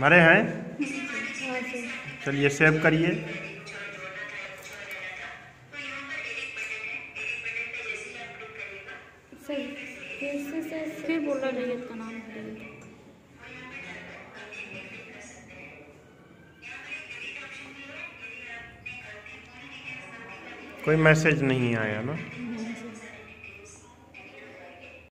मरे हैं। चलिए सेव करिए। फिर बोला का नाम कोई मैसेज नहीं आया ना। हम्म।